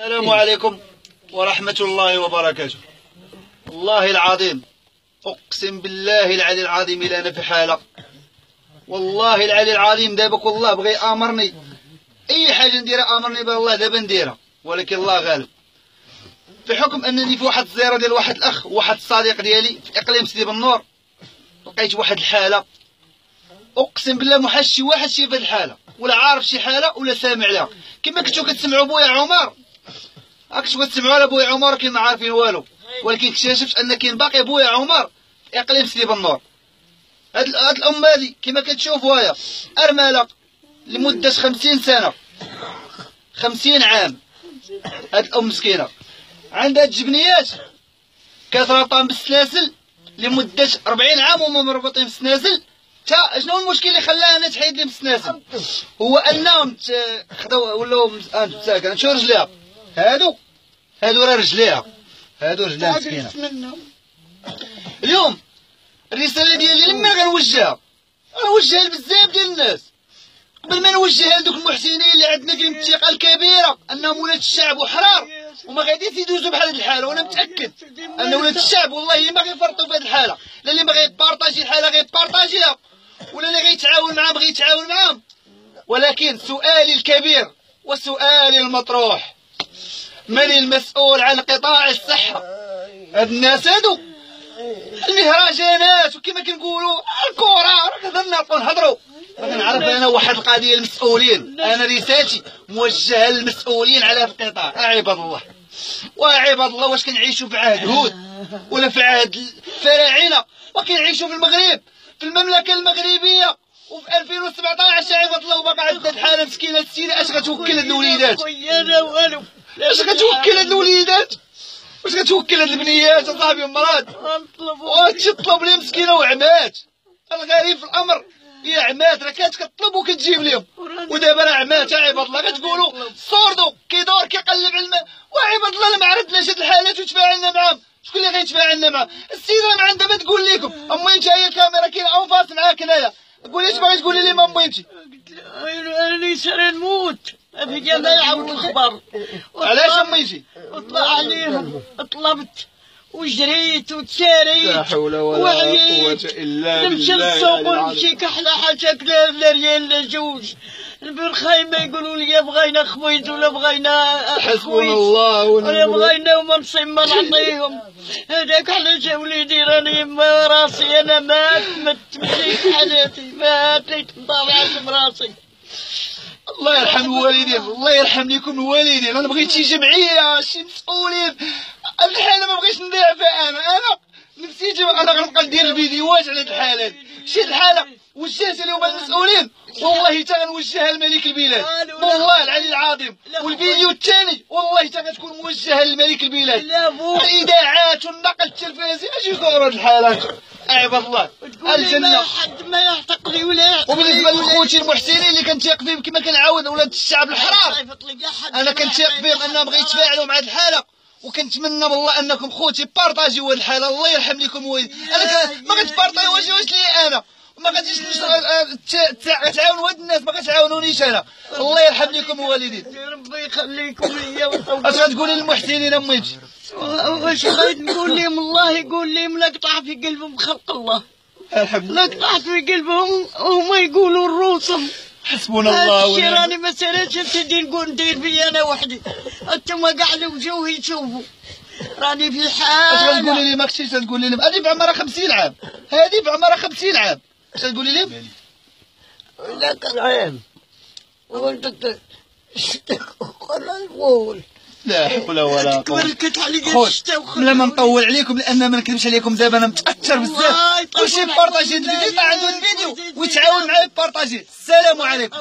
السلام عليكم ورحمة الله وبركاته. والله العظيم أقسم بالله العلي العظيم إلا أنا في حالة والله العلي العظيم دابك والله بغى يأمرني أي حاجة نديرها أمرني بها الله دابا نديرها. ولكن الله غالب. في حكم أنني في واحد الزيارة ديال واحد الأخ واحد الصديق ديالي في إقليم سيدي بالنور لقيت واحد الحالة. أقسم بالله ما حاش شي واحد شي في الحالة ولا عارف شي حالة ولا سامع لها. كما كنتو كتسمعوا بويا عمر راكش كتسمعوا على بويا عمر كي ما عارفين والو. ولكن اكتشفت أن كاين باقي بويا عمر اقليم سيدي بالنور هاد هاد الأم هادي كما كتشوفوا هيا ارمله لمدة خمسين سنة. خمسين عام. هاد الأم مسكينة. عندها الجبنيات. كترطم بالسلاسل لمدة 40 عام وهما مربوطين بالسلاسل. تا شنو المشكل اللي خلاها أنا تحيد لي بالسلاسل؟ هو أنهم خداو ولاو مساكن شو رجليها؟ هادو؟ هادو راه رجليها. هادو رجليها مسكينة. اليوم الرسالة ديالي لما غنوجهها. غنوجهها لبزاف ديال الناس. قبل ما نوجهها لدوك المحسنين اللي عندنا فيهم الثقه الكبيرة أنهم ولاد الشعب وحرار وما غاديش يدوزوا بحال هذه الحالة. وأنا متأكد أن ولاد الشعب والله اللي ما غيفرطوا في هذه الحالة. لا اللي ما غيبارطاجي الحالة غيبارطاجيها ولا اللي غيتعاون معاهم غيتعاون معاهم. ولكن سؤالي الكبير وسؤالي المطروح من المسؤول عن قطاع الصحة؟ هاد الناس هادو المهرجانات وكما كنقولوا الكورة. راه نهضروا كنعرف أنا واحد القضية المسؤولين. أنا رسالتي موجهة للمسؤولين على هذا القطاع. عباد الله. وعباد الله واش كنعيشوا في عهد هود؟ ولا في عهد الفراعنة؟ وكنعيشوا في المغرب. في المملكة المغربية. وفي 2017 عباد الله وباقا عندنا الحالة مسكينة السيدة اش غتوكل هاد الوليدات أنا والو. اش كتوكل هاد الوليدات؟ واش كتوكل هاد البنيات اصاحبي مراد وتطلب لي مسكينة وعمات. الغريب في الأمر يا عمات راه كانت كطلب وكتجيب لهم ودابا راه عمات عباد الله كتقولوا صوردو كيدور كيقلب على الماء وعباد الله لما عرفناش هاد الحالات وتفاعلنا معاهم. شكون اللي غيتفاعلنا معاه السيده ما عندها ما تقول لكم امي إنت هي الكاميرا كاين انفاس معاك هنايا. قولي اش باغي تقولي لي ما امي انت أنا لي سرى نموت في جميع يعاود الخبر علاش امي انت وطلع عليهم طلبت وجريت وتساريت. لا حول ولا قوة إلا نمشي بالله للسوق العلي ونمشي كحلة حاجة لا لا ريال لا جوج. البرخايمة يقولوا لي بغينا خويت ولا بغينا حسبنا الله ولا بغينا وما مصيما نعطيهم. هذاك علاش وليدي راني ما راسي أنا مات مت مشيت حالاتي مات طالعت براسي الله يرحم الوالدين الله يرحم لكم الوالدين. أنا بغيت شي جمعيه شي مسؤولين الحاله ما بغيتش فيها أنا. أنا نفسيتي أنا غنبقى ندير الفيديوهات على هاد الحالات. شي الحالة وجهت اليوم المسؤولين. والله حتى غنوجهها لملك البلاد. والله العلي العظيم. والفيديو الثاني والله حتى غتكون موجهة لملك البلاد. الإذاعات والنقل التلفزيوني. اش يدوروا هاد الحالات. عباد الله الجنة. ما حد ما يعتق لي ولا وبالنسبة لخوتي المحسنين اللي كنتيق فيهم كما كنعاود ولاد الشعب الحرار أنا كنتيق فيهم أنهم غيتفاعلوا مع هذه الحالة. وكنتمنى والله أنكم خوتي بارطاجيو هذه الحالة. الله يرحم لكم والدي أنا. ما غتبارطاجيوهاش لي أنا. وما غاديش تعاونوا هاد الناس ما غتعاونونيش أنا. الله يرحم لكم الوالدين ربي يخليكم ليا اش غتقولي للمحسنين أمي. واش بغيت نقول لهم الله يقول لهم لا قطع في قلبهم خلق الله. الحمد لا قطعت في قلبهم هما يقولوا الروسم حسبنا الله ونعم. راني ما سألتش نبتدي نقول ندير فيا أنا وحدي. انتما كاع اللي وجوه يشوفوا راني في اش حال غتقولي لي ما كنتيش تقولي لهم؟ هذه في عمرها 50 عام. هذه في عمرها 50 عام. اش تقولي لهم؟ لك العين ولدك ولا نقول لا حول ولا قوة. خوت الشتا بلا ما نطول عليكم لأن ما نكذبش عليكم دابا أنا متأثر بزاف. كلشي. بارطاجي الفيديو عنده الفيديو ويتعاون معايا بارطاجي السلام عليكم.